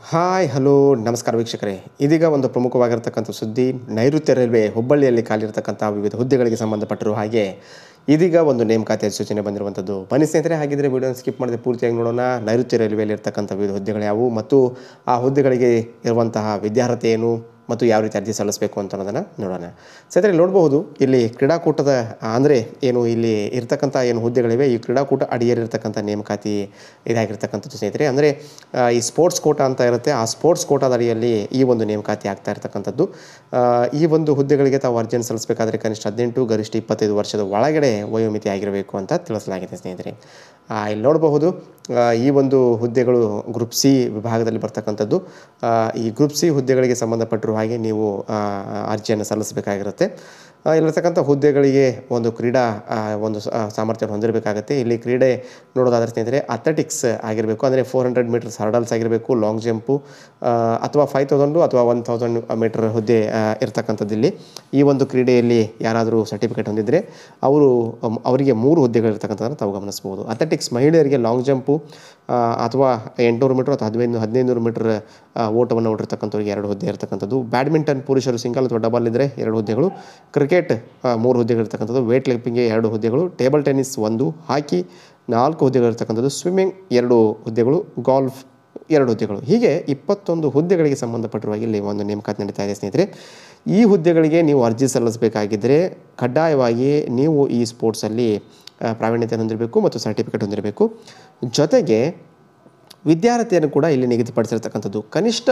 Hi, hello, ನಮಸ್ಕಾರ ವೀಕ್ಷಕರೇ. ಇದೀಗ ಒಂದು ಪ್ರಮುಖವಾಗಿರ್ತಕ್ಕಂಥ ಸುದ್ದಿ, ನೈಋತ್ಯ ರೈಲ್ವೆ ಹುಬ್ಬಳ್ಳಿಯಲ್ಲಿ ಖಾಲಿರ್ತಕ್ಕಂಥ ವಿವಿಧ ಹುದ್ದೆಗಳಿಗೆ ಸಂಬಂಧಪಟ್ಟಿರುವ ಹಾಗೆ ಇದೀಗ ಒಂದು ನೇಮಕಾತಿ ಸೂಚನೆ ಬಂದಿರುವಂಥದ್ದು. ಬನ್ನಿ ಸ್ನೇಹಿತರೆ, ಹಾಗಿದ್ರೆ ವಿಡಿಯೋನ ಸ್ಕಿಪ್ ಮಾಡದೆ ಪೂರ್ತಿಯಾಗಿ ನೋಡೋಣ. ನೈಋತ್ಯ ರೈಲ್ವೆಯಲ್ಲಿ ಇರ್ತಕ್ಕಂಥ ವಿವಿಧ ಹುದ್ದೆಗಳು ಯಾವುವು ಮತ್ತು ಆ ಹುದ್ದೆಗಳಿಗೆ ಇರುವಂತಹ ವಿದ್ಯಾರ್ಹತೆ ಏನು? ಮತ್ತು ಯಾವ ರೀತಿ ಅರ್ಜಿ ಸಲ್ಲಿಸಬೇಕು ಅಂತ ಅನ್ನೋದನ್ನು ನೋಡೋಣ. ಸ್ನೇಹಿತರೆ, ನೋಡಬಹುದು, ಇಲ್ಲಿ ಕ್ರೀಡಾಕೂಟದ ಅಂದರೆ ಏನು ಇಲ್ಲಿ ಇರ್ತಕ್ಕಂಥ ಏನು ಹುದ್ದೆಗಳಿವೆ, ಈ ಕ್ರೀಡಾಕೂಟ ಅಡಿಯಲ್ಲಿರ್ತಕ್ಕಂಥ ನೇಮಕಾತಿ ಇದಾಗಿರ್ತಕ್ಕಂಥದ್ದು ಸ್ನೇಹಿತರೆ. ಅಂದರೆ ಈ ಸ್ಪೋರ್ಟ್ಸ್ ಕೋಟ ಅಂತ ಇರುತ್ತೆ, ಆ ಸ್ಪೋರ್ಟ್ಸ್ ಕೋಟಾದ ಅಡಿಯಲ್ಲಿ ಈ ಒಂದು ನೇಮಕಾತಿ ಆಗ್ತಾ ಇರ್ತಕ್ಕಂಥದ್ದು. ಈ ಒಂದು ಹುದ್ದೆಗಳಿಗೆ ತಾವು ಅರ್ಜಿಯನ್ನು ಸಲ್ಲಿಸಬೇಕಾದ್ರೆ ಕನಿಷ್ಠ ಹದಿನೆಂಟು, ಗರಿಷ್ಠ ಇಪ್ಪತ್ತೈದು ವರ್ಷದ ಒಳಗಡೆ ವಯೋಮಿತಿ ಆಗಿರಬೇಕು ಅಂತ ತಿಳಿಸಲಾಗಿದೆ ಸ್ನೇಹಿತರೆ. ಇಲ್ಲಿ ನೋಡಬಹುದು ಈ ಒಂದು ಹುದ್ದೆಗಳು ಗ್ರೂಪ್ ಸಿ ವಿಭಾಗದಲ್ಲಿ ಬರ್ತಕ್ಕಂಥದ್ದು. ಈ ಗ್ರೂಪ್ ಸಿ ಹುದ್ದೆಗಳಿಗೆ ಸಂಬಂಧಪಟ್ಟಿರುವ ಹಾಗೆ ನೀವು ಅರ್ಜಿಯನ್ನು ಸಲ್ಲಿಸಬೇಕಾಗಿರುತ್ತೆ. ಇಲ್ಲಿರ್ತಕ್ಕಂಥ ಹುದ್ದೆಗಳಿಗೆ ಒಂದು ಕ್ರೀಡಾ ಒಂದು ಸಾಮರ್ಥ್ಯವನ್ನು ಹೊಂದಿರಬೇಕಾಗುತ್ತೆ. ಇಲ್ಲಿ ಕ್ರೀಡೆ ನೋಡೋದಾದ್ರೆ ಸ್ನೇಹಿತರೆ ಅಥ್ಲೆಟಿಕ್ಸ್ ಆಗಿರಬೇಕು. ಅಂದರೆ ಫೋರ್ ಹಂಡ್ರೆಡ್ ಮೀಟರ್ಸ್ ಹರ್ಡಲ್ಸ್ ಆಗಿರಬೇಕು ಲಾಂಗ್ ಜಂಪು ಅಥವಾ ಫೈವ್ ತೌಸಂಡು ಅಥವಾ ಒನ್ ತೌಸಂಡ್ ಮೀಟರ್ ಹುದ್ದೆ ಇರ್ತಕ್ಕಂಥದ್ದಿಲ್ಲಿ ಈ ಒಂದು ಕ್ರೀಡೆಯಲ್ಲಿ ಯಾರಾದರೂ ಸರ್ಟಿಫಿಕೇಟ್ ಹೊಂದಿದ್ದರೆ ಅವರು ಅವರಿಗೆ ಮೂರು ಹುದ್ದೆಗಳಿರ್ತಕ್ಕಂಥದ್ದನ್ನು ತಾವು ಗಮನಿಸ್ಬೋದು. ಅಥ್ಲೆಟಿಕ್ಸ್ ಮಹಿಳೆಯರಿಗೆ ಲಾಂಗ್ ಜಂಪು ಅಥವಾ ಎಂಟುನೂರು ಮೀಟರ್ ಅಥವಾ ಹದಿನೈದು ಹದಿನೈದು ಮೀಟರ್ ಓಟವನ್ನು ಓಡಿರ್ತಕ್ಕಂಥವ್ರಿಗೆ ಎರಡು ಹುದ್ದೆ ಇರ್ತಕ್ಕಂಥದ್ದು. ಬ್ಯಾಡ್ಮಿಂಟನ್ ಪುರುಷರು ಸಿಂಗಲ್ ಅಥವಾ ಡಬಲ್ ಇದ್ದರೆ ಎರಡು ಹುದ್ದೆಗಳು. ಕ್ರಿಕೆಟ್ ಆ, ಮೂರು ಹುದ್ದೆಗಳಿರ್ತಕ್ಕಂಥದ್ದು ವೇಟ್ ಲಿಫ್ಟಿಂಗ್ಗೆ ಎರಡು ಹುದ್ದೆಗಳು. ಟೇಬಲ್ ಟೆನ್ನಿಸ್ ಒಂದು ಹಾಕಿ ನಾಲ್ಕು ಹುದ್ದೆಗಳಿರ್ತಕ್ಕಂಥದ್ದು ಸ್ವಿಮ್ಮಿಂಗ್ ಎರಡು ಹುದ್ದೆಗಳು ಗಾಲ್ಫ್ ಎರಡು ಹುದ್ದೆಗಳು. ಹೀಗೆ ಇಪ್ಪತ್ತೊಂದು ಹುದ್ದೆಗಳಿಗೆ ಸಂಬಂಧಪಟ್ಟಿರುವ ಇಲ್ಲಿ ಒಂದು ನೇಮಕಾತಿ ನಡೀತಾ ಇದೆ ಸ್ನೇಹಿತರೆ. ಈ ಹುದ್ದೆಗಳಿಗೆ ನೀವು ಅರ್ಜಿ ಸಲ್ಲಿಸಬೇಕಾಗಿದ್ದರೆ ಕಡ್ಡಾಯವಾಗಿ ನೀವು ಈ ಸ್ಪೋರ್ಟ್ಸಲ್ಲಿ ಪ್ರಾವೀಣ್ಯತೆ ಹೊಂದಿರಬೇಕು ಮತ್ತು ಸರ್ಟಿಫಿಕೇಟ್ ಹೊಂದಿರಬೇಕು. ಜೊತೆಗೆ ವಿದ್ಯಾರ್ಥಿಯನ್ನು ಕೂಡ ಇಲ್ಲಿ ನಿಗದಿಪಡಿಸಿರ್ತಕ್ಕಂಥದ್ದು. ಕನಿಷ್ಠ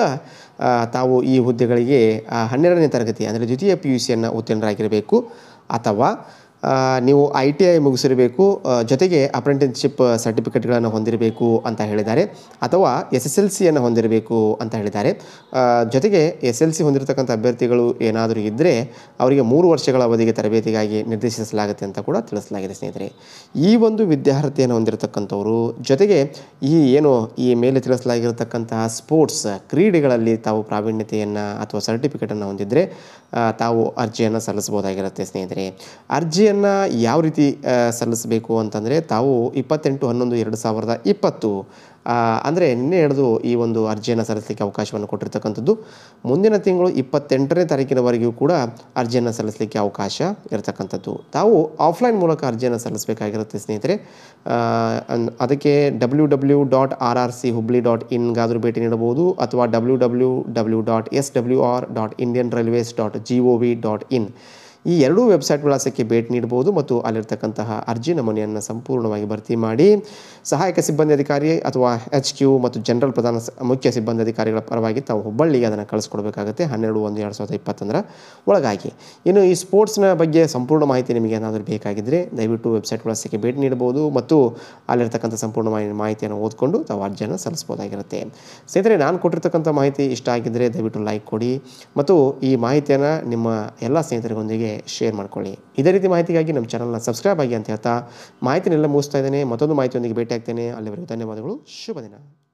ತಾವು ಈ ಹುದ್ದೆಗಳಿಗೆ ಹನ್ನೆರಡನೇ ತರಗತಿ, ಅಂದರೆ ದ್ವಿತೀಯ ಪಿ ಯು ಸಿಯನ್ನು ಉತ್ತೀರ್ಣರಾಗಿರಬೇಕು. ಅಥವಾ ನೀವು ಐ ಟಿ ಐ ಮುಗಿಸಿರಬೇಕು ಜೊತೆಗೆ ಅಪ್ರೆಂಟಿಸ್ಶಿಪ್ ಸರ್ಟಿಫಿಕೇಟ್ಗಳನ್ನು ಹೊಂದಿರಬೇಕು ಅಂತ ಹೇಳಿದ್ದಾರೆ, ಅಥವಾ ಎಸ್ ಎಸ್ ಎಲ್ ಸಿಯನ್ನು ಹೊಂದಿರಬೇಕು ಅಂತ ಹೇಳಿದ್ದಾರೆ. ಜೊತೆಗೆ ಎಸ್ ಎಲ್ ಸಿ ಹೊಂದಿರತಕ್ಕಂಥ ಅಭ್ಯರ್ಥಿಗಳು ಏನಾದರೂ ಇದ್ದರೆ ಅವರಿಗೆ ಮೂರು ವರ್ಷಗಳ ಅವಧಿಗೆ ತರಬೇತಿಗಾಗಿ ನಿರ್ದೇಶಿಸಲಾಗುತ್ತೆ ಅಂತ ಕೂಡ ತಿಳಿಸಲಾಗಿದೆ ಸ್ನೇಹಿತರೆ. ಈ ಒಂದು ವಿದ್ಯಾರ್ಥಿಯನ್ನು ಹೊಂದಿರತಕ್ಕಂಥವರು, ಜೊತೆಗೆ ಈ ಏನು ಈ ಮೇಲೆ ತಿಳಿಸಲಾಗಿರತಕ್ಕಂತಹ ಸ್ಪೋರ್ಟ್ಸ್ ಕ್ರೀಡೆಗಳಲ್ಲಿ ತಾವು ಪ್ರಾವೀಣ್ಯತೆಯನ್ನು ಅಥವಾ ಸರ್ಟಿಫಿಕೇಟನ್ನು ಹೊಂದಿದ್ದರೆ ತಾವು ಅರ್ಜಿಯನ್ನು ಸಲ್ಲಿಸಬಹುದಾಗಿರುತ್ತೆ ಸ್ನೇಹಿತರೆ. ಅರ್ಜಿಯನ್ನು ಯಾವ ರೀತಿ ಸಲ್ಲಿಸಬೇಕು ಅಂತಂದರೆ ತಾವು ಇಪ್ಪತ್ತೆಂಟು, ಹನ್ನೊಂದು, ಎರಡು ಸಾವಿರದ ಇಪ್ಪತ್ತು ಅಂದರೆ ನಿನ್ನೆ ಹಿಡಿದು ಈ ಒಂದು ಅರ್ಜಿಯನ್ನು ಸಲ್ಲಿಸಲಿಕ್ಕೆ ಅವಕಾಶವನ್ನು ಕೊಟ್ಟಿರ್ತಕ್ಕಂಥದ್ದು. ಮುಂದಿನ ತಿಂಗಳು ಇಪ್ಪತ್ತೆಂಟನೇ ತಾರೀಕಿನವರೆಗೂ ಕೂಡ ಅರ್ಜಿಯನ್ನು ಸಲ್ಲಿಸಲಿಕ್ಕೆ ಅವಕಾಶ ಇರತಕ್ಕಂಥದ್ದು. ತಾವು ಆಫ್ಲೈನ್ ಮೂಲಕ ಅರ್ಜಿಯನ್ನು ಸಲ್ಲಿಸಬೇಕಾಗಿರುತ್ತೆ ಸ್ನೇಹಿತರೆ. ಅದಕ್ಕೆ W W dot R R C Hubli dot ಇನ್ಗಾದರೂ ಭೇಟಿ ನೀಡಬಹುದು, ಅಥವಾ W W W dot S W R dot Indian railways dot G O V dot in. ಈ ಎರಡೂ ವೆಬ್ಸೈಟ್ ವಿಳಾಸಕ್ಕೆ ಭೇಟಿ ನೀಡಬಹುದು ಮತ್ತು ಅಲ್ಲಿರ್ತಕ್ಕಂತಹ ಅರ್ಜಿ ನಮೂನೆಯನ್ನು ಸಂಪೂರ್ಣವಾಗಿ ಭರ್ತಿ ಮಾಡಿ. ಸಹಾಯಕ ಸಿಬ್ಬಂದಿ ಅಧಿಕಾರಿ ಅಥವಾ ಎಚ್ ಕ್ಯೂ ಮತ್ತು ಜನರಲ್ ಪ್ರಧಾನ ಮುಖ್ಯ ಸಿಬ್ಬಂದಿ ಅಧಿಕಾರಿಗಳ ಪರವಾಗಿ ತಾವು ಹುಬ್ಬಳ್ಳಿಗೆ ಅದನ್ನು ಕಳಿಸ್ಕೊಡ್ಬೇಕಾಗುತ್ತೆ. ಹನ್ನೆರಡು ಒಂದು ಎರಡು ಸಾವಿರದ ಇಪ್ಪತ್ತೊಂದರ ಒಳಗಾಗಿ. ಇನ್ನು ಈ ಸ್ಪೋರ್ಟ್ಸ್ನ ಬಗ್ಗೆ ಸಂಪೂರ್ಣ ಮಾಹಿತಿ ನಿಮಗೆ ಏನಾದರೂ ಬೇಕಾಗಿದ್ದರೆ ದಯವಿಟ್ಟು ವೆಬ್ಸೈಟ್ ವಿಳಾಸಕ್ಕೆ ಭೇಟಿ ನೀಡಬಹುದು ಮತ್ತು ಅಲ್ಲಿರ್ತಕ್ಕಂಥ ಸಂಪೂರ್ಣ ಮಾಹಿತಿಯನ್ನು ಓದಿಕೊಂಡು ತಾವು ಅರ್ಜಿಯನ್ನು ಸಲ್ಲಿಸ್ಬೋದಾಗಿರುತ್ತೆ ಸ್ನೇಹಿತರೆ, ನಾನು ಕೊಟ್ಟಿರ್ತಕ್ಕಂಥ ಮಾಹಿತಿ ಇಷ್ಟ ಆಗಿದ್ದರೆ ದಯವಿಟ್ಟು ಲೈಕ್ ಕೊಡಿ ಮತ್ತು ಈ ಮಾಹಿತಿಯನ್ನು ನಿಮ್ಮ ಎಲ್ಲ ಸ್ನೇಹಿತರಿಗೊಂದಿಗೆ ಶೇರ್ ಮಾಡ್ಕೊಳ್ಳಿ. ಇದೇ ರೀತಿ ಮಾಹಿತಿಗಾಗಿ ನಮ್ಮ ಚಾನಲ್ನ ಸಬ್ಸ್ಕ್ರೈಬ್ ಆಗಿ ಅಂತ ಹೇಳ್ತಾ, ಮಾಹಿತಿನೆಲ್ಲ ಮುಗಿಸ್ತಾ ಇದ್ದೇನೆ. ಮತ್ತೊಂದು ಮಾಹಿತಿಯೊಂದಿಗೆ ಭೇಟಿ ಆಗ್ತೇನೆ ಅಲ್ಲಿವರೆಗೂ ಧನ್ಯವಾದಗಳು. ಶುಭ ದಿನ.